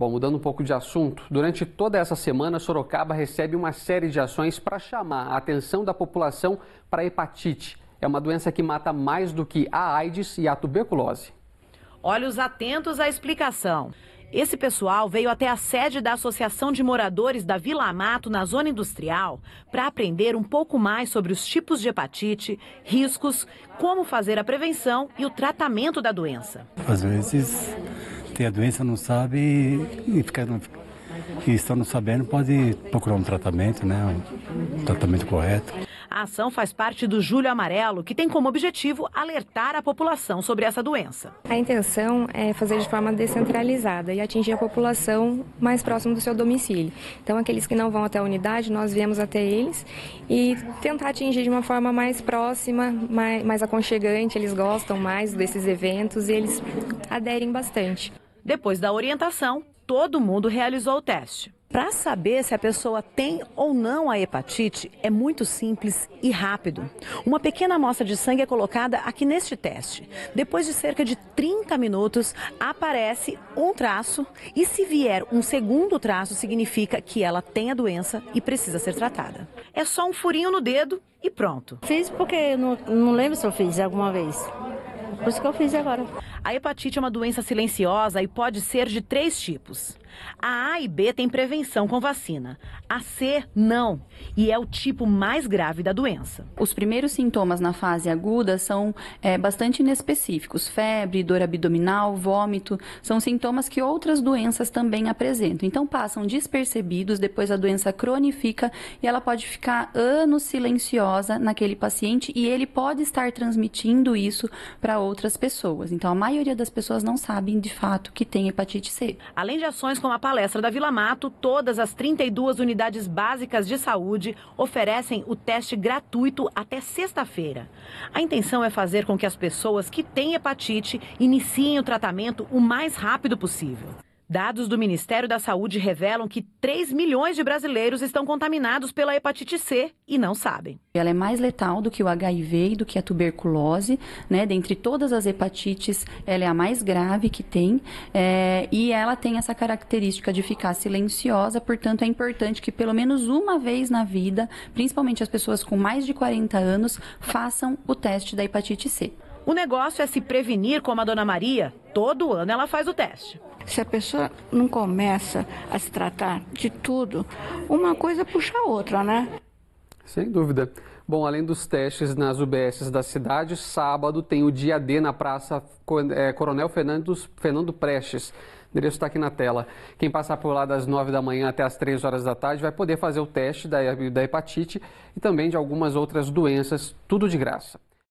Bom, mudando um pouco de assunto, durante toda essa semana, Sorocaba recebe uma série de ações para chamar a atenção da população para a hepatite. É uma doença que mata mais do que a AIDS e a tuberculose. Olhos atentos à explicação. Esse pessoal veio até a sede da Associação de Moradores da Vila Amato, na zona industrial, para aprender um pouco mais sobre os tipos de hepatite, riscos, como fazer a prevenção e o tratamento da doença. Às vezes tem a doença, não sabe e fica, e estando sabendo pode procurar um tratamento, né? Um tratamento correto. A ação faz parte do Julho Amarelo, que tem como objetivo alertar a população sobre essa doença. A intenção é fazer de forma descentralizada e atingir a população mais próximo do seu domicílio. Então, aqueles que não vão até a unidade, nós viemos até eles e tentar atingir de uma forma mais próxima, mais, mais aconchegante. Eles gostam mais desses eventos e eles aderem bastante. Depois da orientação, todo mundo realizou o teste. Para saber se a pessoa tem ou não a hepatite, é muito simples e rápido. Uma pequena amostra de sangue é colocada aqui neste teste. Depois de cerca de 30 minutos, aparece um traço e se vier um segundo traço, significa que ela tem a doença e precisa ser tratada. É só um furinho no dedo e pronto. Fiz porque não, não lembro se eu fiz alguma vez. Por isso que eu fiz agora. A hepatite é uma doença silenciosa e pode ser de três tipos. A A e B tem prevenção com vacina. A C, não. E é o tipo mais grave da doença. Os primeiros sintomas na fase aguda são é, bastante inespecíficos: febre, dor abdominal, vômito. São sintomas que outras doenças também apresentam. Então, passam despercebidos, depois a doença cronifica e ela pode ficar anos silenciosa naquele paciente e ele pode estar transmitindo isso para outras pessoas. Então, a maioria das pessoas não sabem de fato que tem hepatite C. Além de ações como a palestra da Vila Mato, todas as 32 unidades básicas de saúde oferecem o teste gratuito até sexta-feira. A intenção é fazer com que as pessoas que têm hepatite iniciem o tratamento o mais rápido possível. Dados do Ministério da Saúde revelam que 3 milhões de brasileiros estão contaminados pela hepatite C e não sabem. Ela é mais letal do que o HIV e do que a tuberculose, né? Dentre todas as hepatites, ela é a mais grave que tem é, e ela tem essa característica de ficar silenciosa, portanto é importante que pelo menos uma vez na vida, principalmente as pessoas com mais de 40 anos, façam o teste da hepatite C. O negócio é se prevenir como a dona Maria. Todo ano ela faz o teste. Se a pessoa não começa a se tratar de tudo, uma coisa puxa a outra, né? Sem dúvida. Bom, além dos testes nas UBSs da cidade, sábado tem o dia D na Praça é, Coronel Fernando, Prestes. O endereço está aqui na tela. Quem passar por lá das 9 da manhã até as 3 horas da tarde vai poder fazer o teste da hepatite e também de algumas outras doenças, tudo de graça.